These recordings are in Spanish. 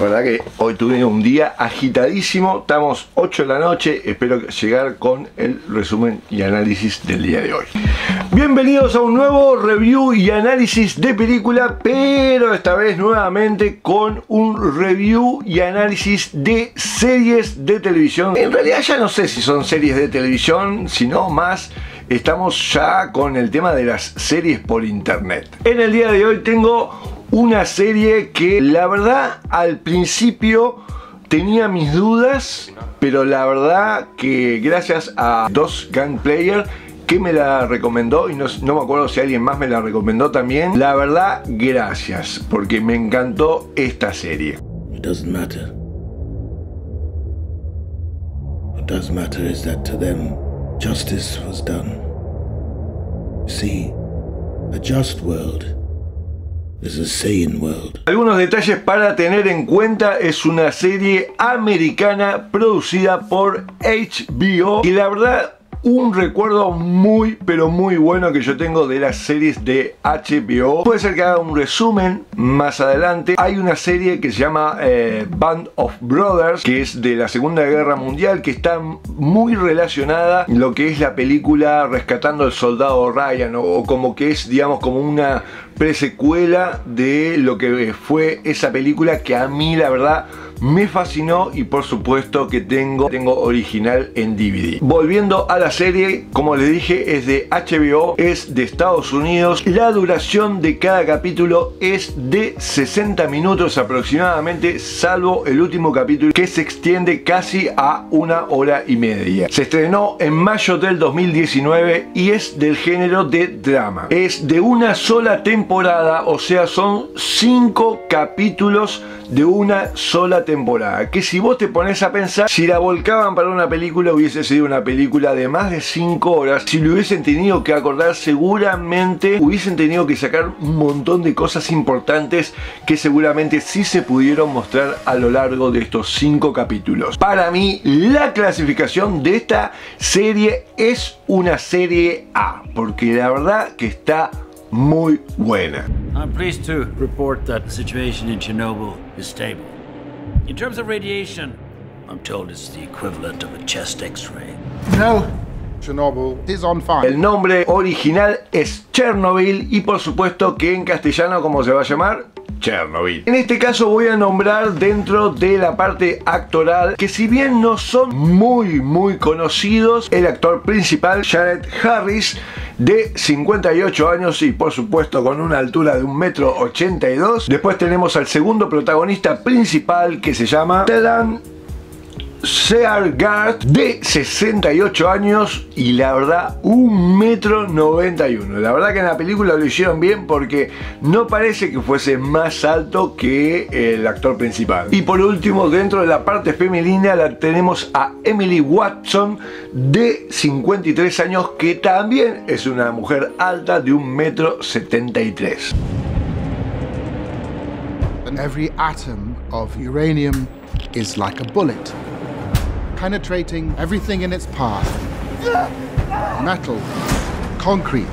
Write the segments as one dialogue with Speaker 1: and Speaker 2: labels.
Speaker 1: La verdad que hoy tuve un día agitadísimo, estamos 8 de la noche, espero llegar con el resumen y análisis del día de hoy. Bienvenidos a un nuevo review y análisis de película, pero esta vez nuevamente con un review y análisis de series de televisión. En realidad ya no sé si son series de televisión, sino más estamos ya con el tema de las series por internet. En el día de hoy tengo una serie que la verdad al principio tenía mis dudas, pero la verdad que gracias a dos Gun Player que me la recomendó y no, me acuerdo si alguien más me la recomendó también. La verdad, gracias, porque me encantó esta serie. It doesn't matter. What does matter is that to them justice was done. See, a just world algunos detalles para tener en cuenta es una serie americana producida por HBO y la verdad un recuerdo muy pero muy bueno que yo tengo de las series de HBO. Puede ser que haga un resumen más adelante. Hay una serie que se llama eh, Band of Brothers, que es de la Segunda Guerra Mundial, que está muy relacionada lo que es la película Rescatando al Soldado Ryan, o como que es, digamos, como una presecuela de lo que fue esa película que a mí la verdad me fascinó y por supuesto que tengo, tengo original en DVD. Volviendo a la serie, como les dije, es de HBO, es de Estados Unidos. La duración de cada capítulo es de 60 minutos aproximadamente, salvo el último capítulo que se extiende casi a una hora y media. Se estrenó en mayo del 2019 y es del género de drama. Es de una sola temporada, o sea, son 5 capítulos de una sola temporada. Que si vos te pones a pensar, si la volcaban para una película hubiese sido una película de más de 5 horas. Si lo hubiesen tenido que acordar, seguramente hubiesen tenido que sacar un montón de cosas importantes que seguramente sí se pudieron mostrar a lo largo de estos 5 capítulos. Para mí, la clasificación de esta serie es una serie A, porque la verdad que está muy buena. I'm pleased to report that the situation in Chernobyl is stable. In terms of radiation, I'm told it's the equivalent of a chest x-ray. No. Chernobyl is on fire. El nombre original es Chernobyl y por supuesto que en castellano, ¿cómo se va a llamar? Chernobyl. En este caso voy a nombrar dentro de la parte actoral que si bien no son muy muy conocidos, el actor principal Jared Harris de 58 años y por supuesto con una altura de 1,82 m. Después tenemos al segundo protagonista principal que se llama Telan Seargard de 68 años y la verdad 1 metro 91 la verdad que en la película lo hicieron bien porque no parece que fuese más alto que el actor principal. Y por último dentro de la parte femenina la tenemos a Emily Watson de 53 años que también es una mujer alta de 1 metro 73 every atom of uranium is like a bullet penetrating everything in its path. Metal, concrete,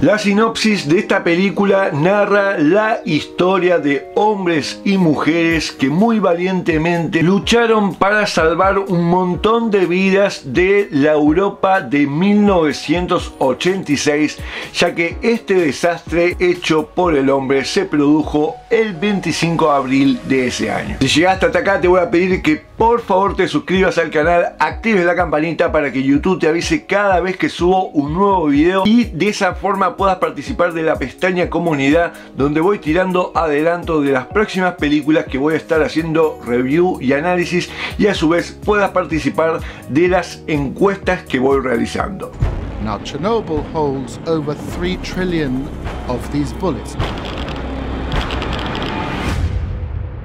Speaker 1: La sinopsis de esta película narra la historia de hombres y mujeres que muy valientemente lucharon para salvar un montón de vidas de la Europa de 1986, ya que este desastre hecho por el hombre se produjo el 25 de abril de ese año. Si llegaste hasta acá te voy a pedir que por favor te suscribas al canal, actives la campanita para que YouTube te avise cada vez que subo un nuevo video y de esa forma puedas participar de la pestaña comunidad donde voy tirando adelanto de las próximas películas que voy a estar haciendo review y análisis y a su vez puedas participar de las encuestas que voy realizando. Now Chernobyl holds over 3 trillion of these bullets.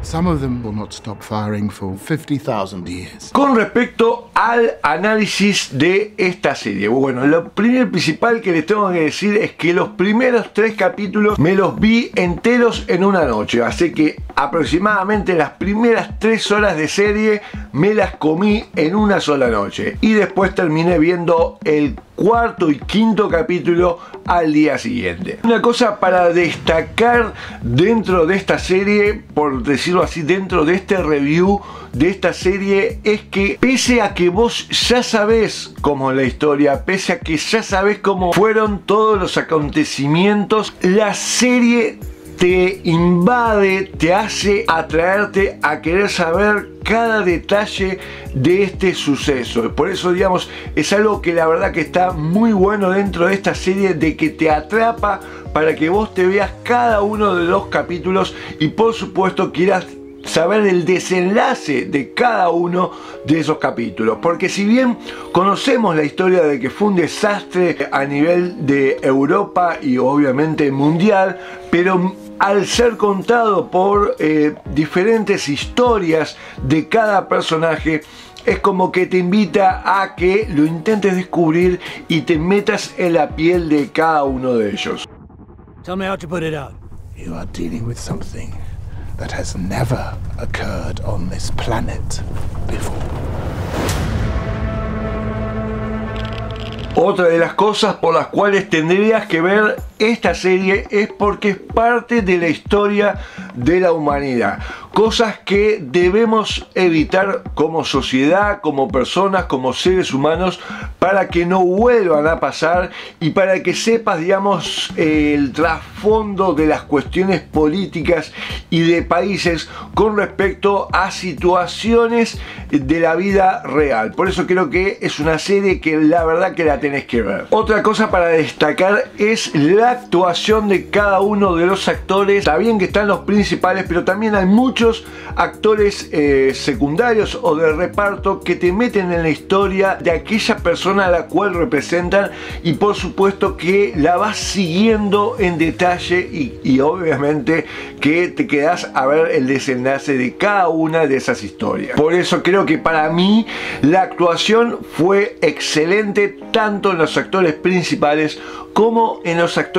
Speaker 1: Some of them will not stop firing for 50,000 years. Con respecto al análisis de esta serie, bueno, lo primero principal que les tengo que decir es que los primeros tres capítulos me los vi enteros en una noche, así que aproximadamente las primeras tres horas de serie me las comí en una sola noche y después terminé viendo el cuarto y quinto capítulo al día siguiente. Una cosa para destacar dentro de esta serie, por decirlo así, dentro de este review de esta serie es que pese a que vos ya sabés cómo es la historia, pese a que ya sabés cómo fueron todos los acontecimientos, la serie te invade, te hace atraerte a querer saber cada detalle de este suceso. Por eso, digamos, es algo que la verdad que está muy bueno dentro de esta serie de que te atrapa para que vos te veas cada uno de los capítulos y por supuesto quieras saber el desenlace de cada uno de esos capítulos. Porque si bien conocemos la historia de que fue un desastre a nivel de Europa y obviamente mundial, pero al ser contado por eh, diferentes historias de cada personaje, es como que te invita a que lo intentes descubrir y te metas en la piel de cada uno de ellos.
Speaker 2: Tell me how to put it out.
Speaker 3: You are dealing with something that has never occurred on this planet before.
Speaker 1: Otra de las cosas por las cuales tendrías que ver esta serie es porque es parte de la historia de la humanidad. Cosas que debemos evitar como sociedad, como personas, como seres humanos, para que no vuelvan a pasar y para que sepas, digamos, el trasfondo de las cuestiones políticas y de países con respecto a situaciones de la vida real. Por eso creo que es una serie que la verdad que la tenés que ver. Otra cosa para destacar es la actuación de cada uno de los actores. Está bien que están los principales, pero también hay muchos actores eh, secundarios o de reparto que te meten en la historia de aquella persona a la cual representan y por supuesto que la vas siguiendo en detalle y, obviamente que te quedas a ver el desenlace de cada una de esas historias. Por eso creo que para mí la actuación fue excelente tanto en los actores principales como en los actores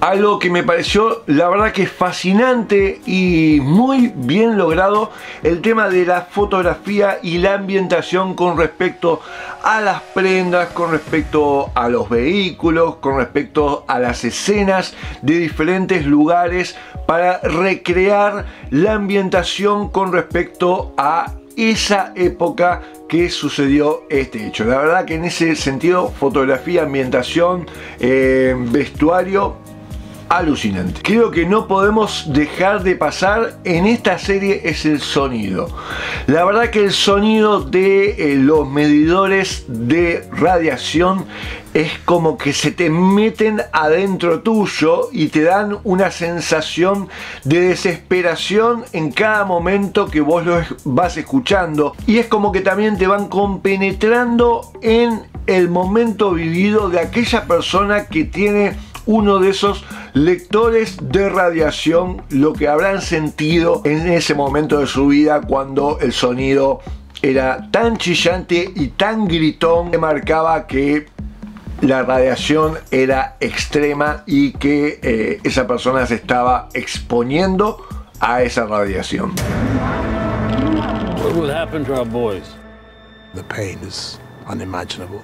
Speaker 1: Algo que me pareció la verdad que fascinante y muy bien logrado el tema de la fotografía y la ambientación con respecto a las prendas, con respecto a los vehículos, con respecto a las escenas de diferentes lugares para recrear la ambientación con respecto a esa época que sucedió este hecho. La verdad que en ese sentido, fotografía, ambientación, eh, vestuario, alucinante. Creo que no podemos dejar de pasar en esta serie es el sonido. La verdad que el sonido de eh, los medidores de radiación es como que se te meten adentro tuyo y te dan una sensación de desesperación en cada momento que vos lo vas escuchando. Y es como que también te van compenetrando en el momento vivido de aquella persona que tiene uno de esos lectores de radiación lo que habrán sentido en ese momento de su vida cuando el sonido era tan chillante y tan gritón que marcaba que la radiación era extrema y que eh, esa persona se estaba exponiendo a esa radiación.
Speaker 4: What will happen to our boys?
Speaker 3: The pain is unimaginable.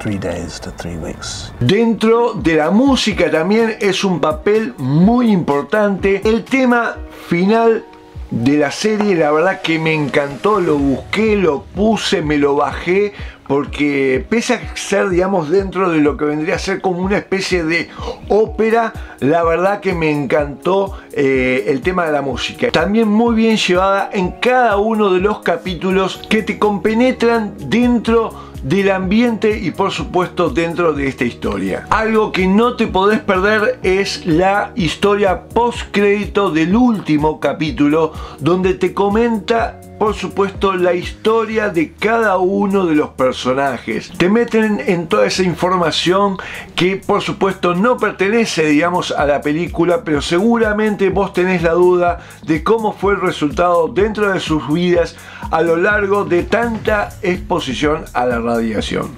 Speaker 3: Three days to three weeks.
Speaker 1: Dentro de la música también es un papel muy importante. El tema final de la serie, la verdad que me encantó, lo busqué, lo puse, me lo bajé, porque pese a ser, digamos, dentro de lo que vendría a ser como una especie de ópera, la verdad que me encantó eh, el tema de la música. También muy bien llevada en cada uno de los capítulos que te compenetran dentro del ambiente y por supuesto dentro de esta historia. Algo que no te podés perder es la historia post crédito del último capítulo donde te comenta por supuesto la historia de cada uno de los personajes. Te meten en toda esa información que por supuesto no pertenece digamos a la película, pero seguramente vos tenés la duda de cómo fue el resultado dentro de sus vidas a lo largo de tanta exposición a la radiación.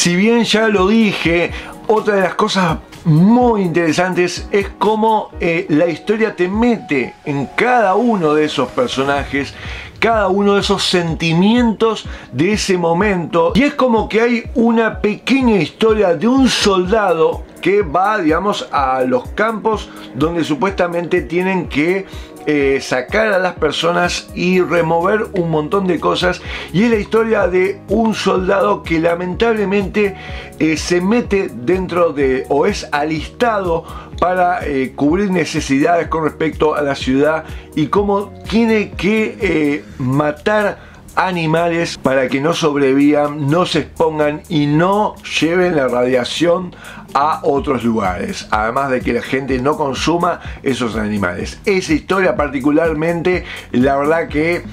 Speaker 1: Si bien ya lo dije, otra de las cosas muy interesantes es cómo eh, la historia te mete en cada uno de esos personajes cada uno de esos sentimientos de ese momento. Y es como que hay una pequeña historia de un soldado que va digamos a los campos donde supuestamente tienen que eh, sacar a las personas y remover un montón de cosas. Y es la historia de un soldado que lamentablemente eh, se mete dentro de o es alistado para eh, cubrir necesidades con respecto a la ciudad y cómo tiene que matar animales para que no sobrevivan, no se expongan y no lleven la radiación a otros lugares. Además de que la gente no consuma esos animales. Esa historia particularmente, la verdad que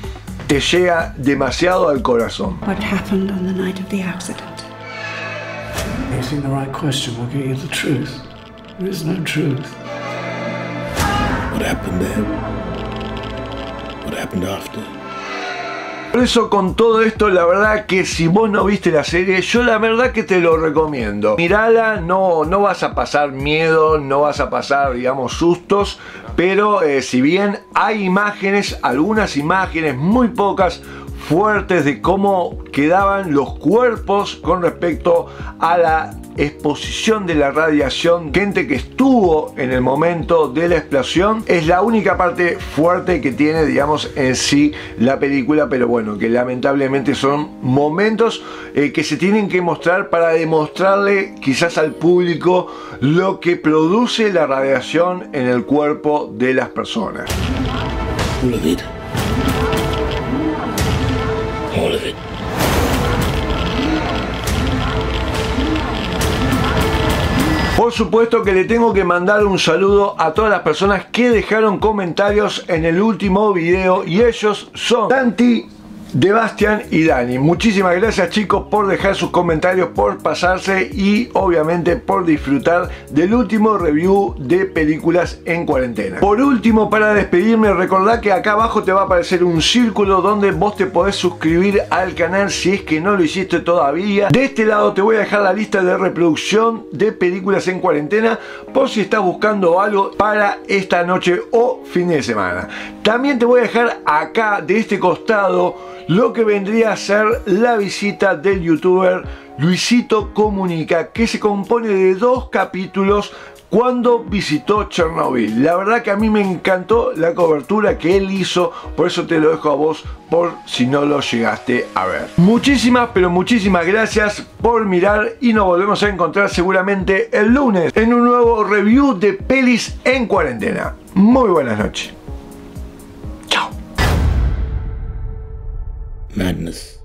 Speaker 1: te llega demasiado al corazón.
Speaker 5: What happened on the night of the accident?
Speaker 2: Asking the right question will get you the truth. There is no truth.
Speaker 4: What happened then? What happened after?
Speaker 1: Por eso con todo esto, la verdad que si vos no viste la serie, yo la verdad que te lo recomiendo. Mirala, no, no vas a pasar miedo, no vas a pasar, digamos, sustos, pero eh, si bien hay imágenes, algunas imágenes, muy pocas, fuertes de cómo quedaban los cuerpos con respecto a la exposición de la radiación, gente que estuvo en el momento de la explosión, es la única parte fuerte que tiene, digamos, en sí la película, pero bueno, que lamentablemente son momentos eh, que se tienen que mostrar para demostrarle quizás al público lo que produce la radiación en el cuerpo de las personas. Por supuesto que le tengo que mandar un saludo a todas las personas que dejaron comentarios en el último video y ellos son Tanti de Bastian y Dani. Muchísimas gracias chicos por dejar sus comentarios, por pasarse y obviamente por disfrutar del último review de películas en cuarentena. Por último, para despedirme, recordad que acá abajo te va a aparecer un círculo donde vos te podés suscribir al canal si es que no lo hiciste todavía. De este lado te voy a dejar la lista de reproducción de películas en cuarentena por si estás buscando algo para esta noche o fin de semana. También te voy a dejar acá de este costado lo que vendría a ser la visita del youtuber Luisito Comunica, que se compone de dos capítulos cuando visitó Chernobyl. La verdad que a mí me encantó la cobertura que él hizo, por eso te lo dejo a vos por si no lo llegaste a ver. Muchísimas, pero muchísimas gracias por mirar y nos volvemos a encontrar seguramente el lunes en un nuevo review de pelis en cuarentena. Muy buenas noches.
Speaker 4: Madness.